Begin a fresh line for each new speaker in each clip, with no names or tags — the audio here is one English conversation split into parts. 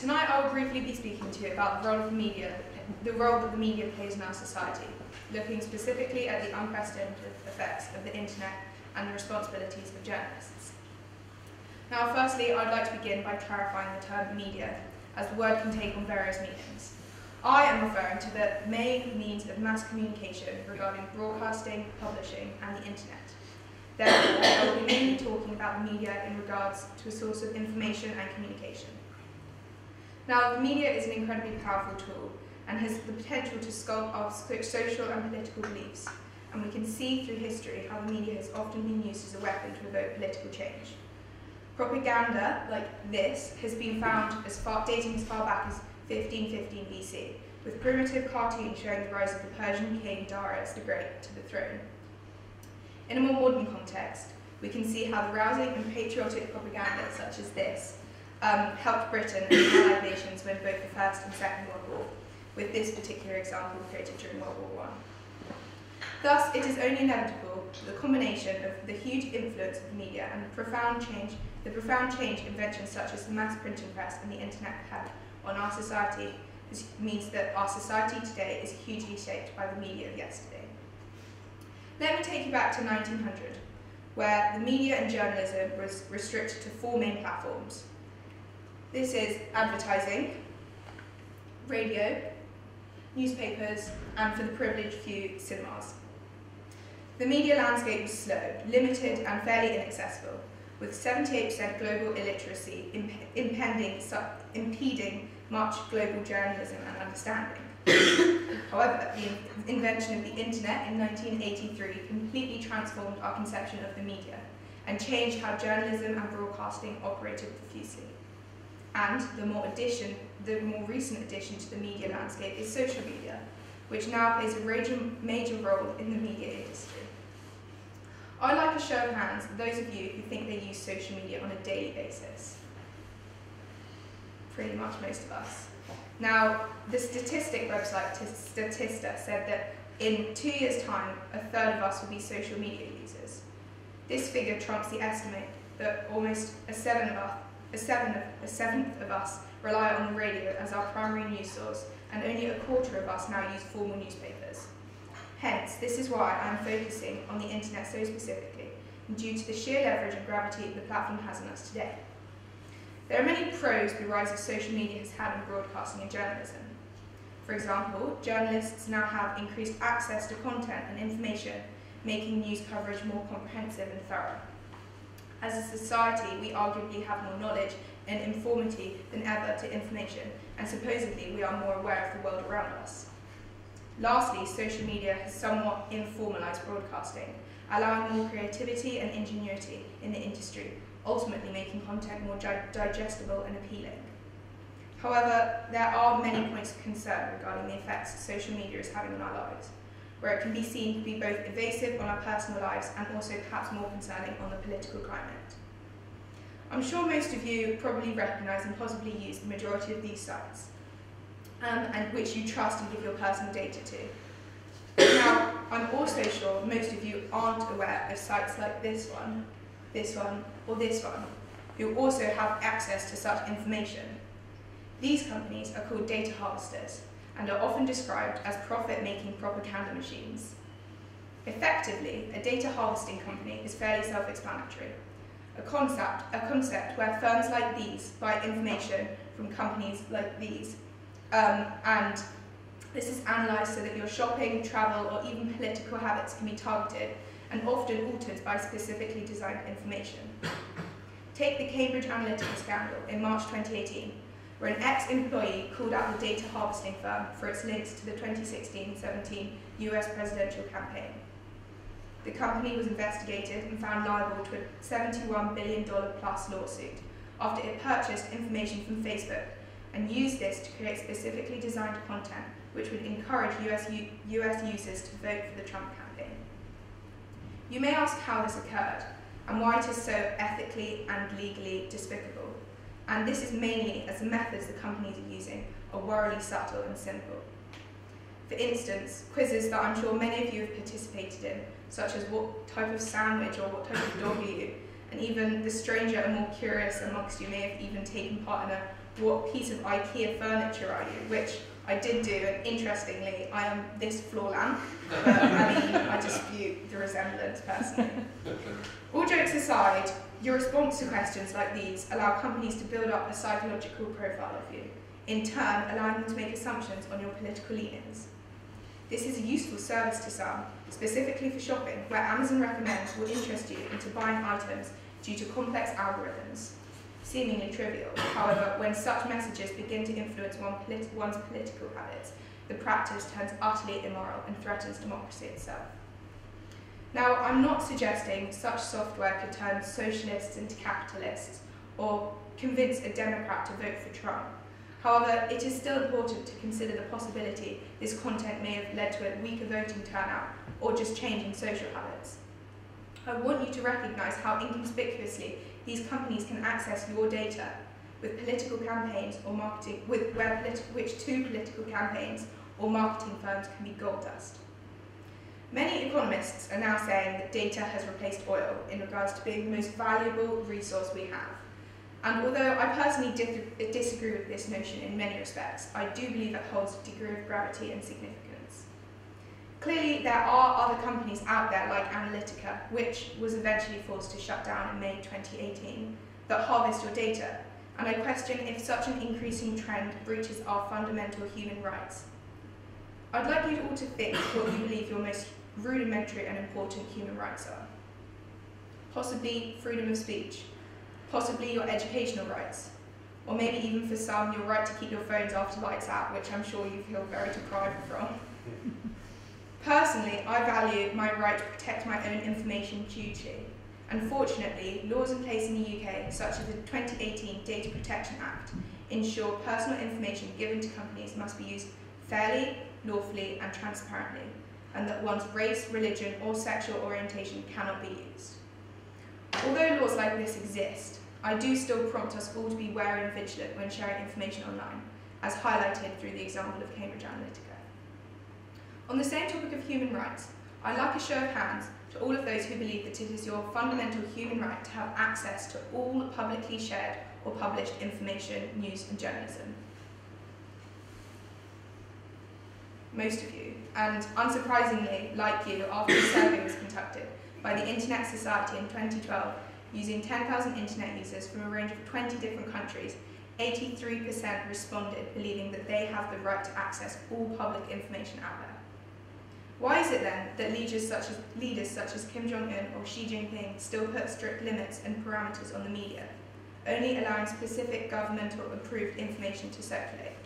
Tonight I will briefly be speaking to you about the role of the media, the role that the media plays in our society, looking specifically at the unprecedented effects of the internet and the responsibilities of journalists. Now firstly, I'd like to begin by clarifying the term media, as the word can take on various meanings. I am referring to the main means of mass communication regarding broadcasting, publishing and the internet. Therefore, I will be mainly talking about the media in regards to a source of information and communication. Now, the media is an incredibly powerful tool and has the potential to sculpt our social and political beliefs, and we can see through history how the media has often been used as a weapon to evoke political change. Propaganda, like this, has been found as far, dating as far back as 1515 BC, with primitive cartoons showing the rise of the Persian king Darius the Great to the throne. In a more modern context, we can see how the rousing and patriotic propaganda such as this um, helped Britain and Allied nations win both the First and Second World War, with this particular example created during World War I. Thus, it is only inevitable that the combination of the huge influence of the media and the profound change, the profound change inventions such as the mass printing press and the internet have had on our society means that our society today is hugely shaped by the media of yesterday. Let me take you back to 1900, where the media and journalism was restricted to four main platforms. This is advertising, radio, newspapers, and for the privileged few, cinemas. The media landscape was slow, limited, and fairly inaccessible, with 78% global illiteracy imp impending, impeding much global journalism and understanding. However, the invention of the internet in 1983 completely transformed our conception of the media and changed how journalism and broadcasting operated profusely. And the more addition, the more recent addition to the media landscape is social media, which now plays a major, role in the media industry. I'd like a show of hands those of you who think they use social media on a daily basis. Pretty much most of us. Now, the statistic website Statista said that in two years' time, a third of us will be social media users. This figure trumps the estimate that almost a, seven of us, a, seven of, a seventh of us rely on the radio as our primary news source, and only a quarter of us now use formal newspapers. Hence, this is why I am focusing on the internet so specifically, due to the sheer leverage and gravity the platform has on us today. There are many pros the rise of social media has had in broadcasting and journalism. For example, journalists now have increased access to content and information, making news coverage more comprehensive and thorough. As a society, we arguably have more knowledge and informity than ever to information, and supposedly we are more aware of the world around us. Lastly, social media has somewhat informalized broadcasting, allowing more creativity and ingenuity in the industry, ultimately making content more digestible and appealing. However, there are many points of concern regarding the effects social media is having on our lives, where it can be seen to be both evasive on our personal lives and also perhaps more concerning on the political climate. I'm sure most of you probably recognise and possibly use the majority of these sites, um, and which you trust and give your personal data to. Now, I'm also sure most of you aren't aware of sites like this one, this one, or this one, who also have access to such information. These companies are called data harvesters and are often described as profit-making propaganda machines. Effectively, a data harvesting company is fairly self-explanatory. A concept, a concept where firms like these buy information from companies like these, um, and this is analysed so that your shopping, travel, or even political habits can be targeted and often altered by specifically designed information. Take the Cambridge Analytica scandal in March 2018, where an ex-employee called out the data harvesting firm for its links to the 2016-17 US presidential campaign. The company was investigated and found liable to a $71 billion plus lawsuit after it purchased information from Facebook and used this to create specifically designed content which would encourage US, US users to vote for the Trump campaign. You may ask how this occurred and why it is so ethically and legally despicable. And this is mainly as the methods the companies are using are worryingly subtle and simple. For instance, quizzes that I'm sure many of you have participated in, such as what type of sandwich or what type of dog are you, and even the stranger and more curious amongst you may have even taken part in a what piece of IKEA furniture are you, which I did do, and interestingly, I am this floor lamp, I mean, I dispute the resemblance personally. All jokes aside, your response to questions like these allow companies to build up a psychological profile of you, in turn allowing them to make assumptions on your political leanings. This is a useful service to some, specifically for shopping, where Amazon recommends will interest you into buying items due to complex algorithms seemingly trivial. However, when such messages begin to influence one one's political habits, the practice turns utterly immoral and threatens democracy itself. Now, I'm not suggesting such software could turn socialists into capitalists or convince a Democrat to vote for Trump. However, it is still important to consider the possibility this content may have led to a weaker voting turnout or just changing social habits. I want you to recognise how inconspicuously these companies can access your data with political campaigns or marketing, with where which two political campaigns or marketing firms can be gold dust. Many economists are now saying that data has replaced oil in regards to being the most valuable resource we have. And although I personally disagree with this notion in many respects, I do believe it holds a degree of gravity and significance. Clearly, there are other companies out there like Analytica, which was eventually forced to shut down in May 2018, that harvest your data, and I question if such an increasing trend breaches our fundamental human rights. I'd like you all to think what you believe your most rudimentary and important human rights are. Possibly freedom of speech, possibly your educational rights, or maybe even for some, your right to keep your phones after lights out, which I'm sure you feel very deprived from. Personally, I value my right to protect my own information hugely. Unfortunately, laws in place in the UK, such as the 2018 Data Protection Act, ensure personal information given to companies must be used fairly, lawfully and transparently, and that one's race, religion or sexual orientation cannot be used. Although laws like this exist, I do still prompt us all to be wary and vigilant when sharing information online, as highlighted through the example of Cambridge Analytica. On the same topic of human rights, I'd like a show of hands to all of those who believe that it is your fundamental human right to have access to all publicly shared or published information, news and journalism. Most of you, and unsurprisingly, like you, after a survey was conducted by the Internet Society in 2012, using 10,000 internet users from a range of 20 different countries, 83% responded believing that they have the right to access all public information out there. Why is it then that leaders such as, leaders such as Kim Jong-un or Xi Jinping still put strict limits and parameters on the media, only allowing specific governmental approved information to circulate?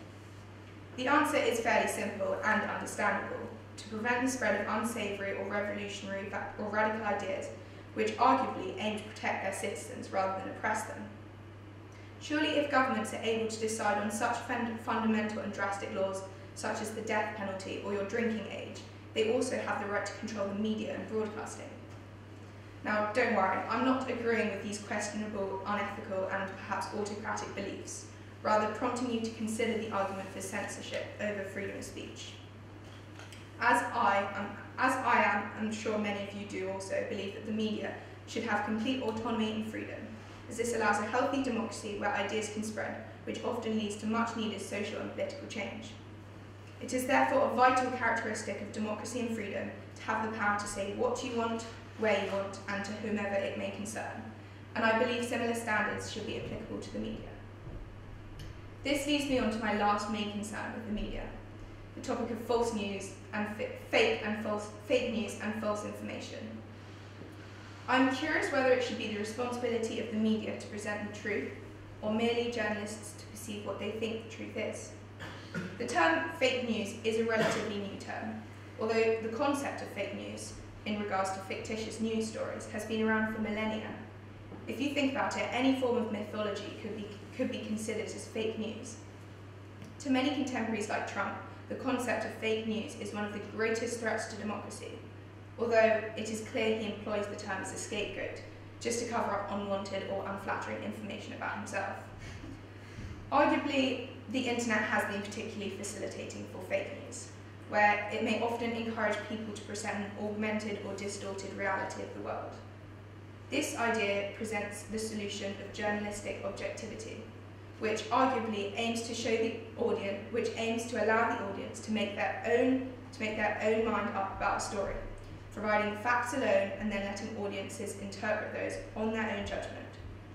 The answer is fairly simple and understandable. To prevent the spread of unsavoury or revolutionary or radical ideas, which arguably aim to protect their citizens rather than oppress them. Surely if governments are able to decide on such fundamental and drastic laws, such as the death penalty or your drinking age, they also have the right to control the media and broadcasting. Now, don't worry, I'm not agreeing with these questionable, unethical, and perhaps autocratic beliefs, rather prompting you to consider the argument for censorship over freedom of speech. As I, am, as I am, I'm sure many of you do also, believe that the media should have complete autonomy and freedom, as this allows a healthy democracy where ideas can spread, which often leads to much needed social and political change. It is therefore a vital characteristic of democracy and freedom to have the power to say what you want, where you want, and to whomever it may concern. And I believe similar standards should be applicable to the media. This leads me on to my last main concern with the media, the topic of false news and fake and false fake news and false information. I'm curious whether it should be the responsibility of the media to present the truth, or merely journalists to perceive what they think the truth is. The term fake news is a relatively new term, although the concept of fake news in regards to fictitious news stories has been around for millennia. If you think about it, any form of mythology could be, could be considered as fake news. To many contemporaries like Trump, the concept of fake news is one of the greatest threats to democracy, although it is clear he employs the term as a scapegoat, just to cover up unwanted or unflattering information about himself. Arguably, the internet has been particularly facilitating for fake news, where it may often encourage people to present an augmented or distorted reality of the world. This idea presents the solution of journalistic objectivity, which arguably aims to show the audience, which aims to allow the audience to make their own to make their own mind up about a story, providing facts alone and then letting audiences interpret those on their own judgment,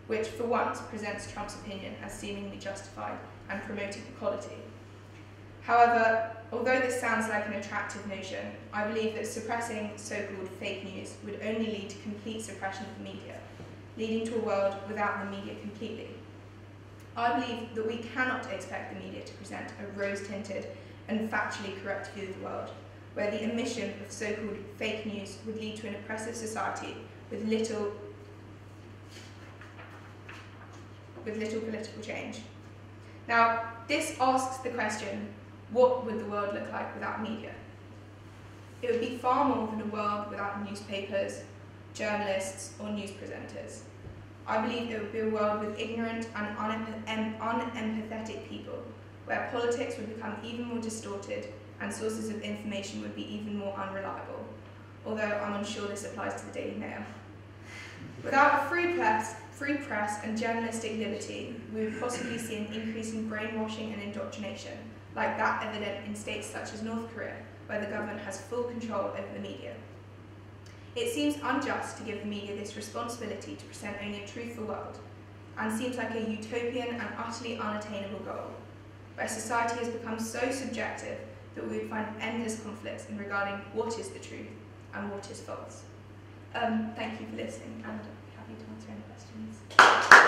which for once presents Trump's opinion as seemingly justified and promoting equality. However, although this sounds like an attractive notion, I believe that suppressing so-called fake news would only lead to complete suppression of the media, leading to a world without the media completely. I believe that we cannot expect the media to present a rose-tinted and factually correct view of the world, where the emission of so-called fake news would lead to an oppressive society with little with little political change. Now, this asks the question, what would the world look like without media? It would be far more than a world without newspapers, journalists, or news presenters. I believe it would be a world with ignorant and unempathetic people, where politics would become even more distorted and sources of information would be even more unreliable, although I'm unsure this applies to the Daily Mail. Without a free press, free press and journalistic liberty, we would possibly see an increase in brainwashing and indoctrination, like that evident in states such as North Korea, where the government has full control over the media. It seems unjust to give the media this responsibility to present only a truthful world, and seems like a utopian and utterly unattainable goal, where society has become so subjective that we would find endless conflicts in regarding what is the truth and what is false. Um, thank you for listening, and happy to answer any questions.